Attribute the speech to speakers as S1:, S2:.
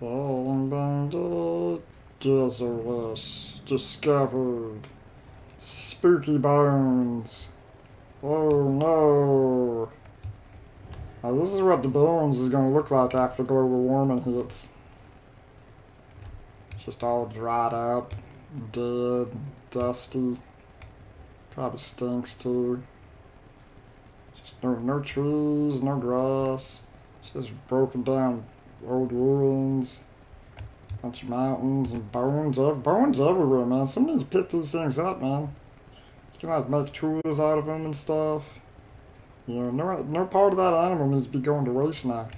S1: Falling Desolace, discovered, spooky bones. Oh no. Now this is what the bones is gonna look like after global warming hits. Just all dried up, dead, dusty. Probably stinks too. Just no, no trees, no grass. Just broken down old ruins. Bunch of mountains and bones. Bones everywhere, man. Somebody needs to pick these things up, man. You can like make tools out of them and stuff. You know, no, no part of that animal needs to be going to waste now.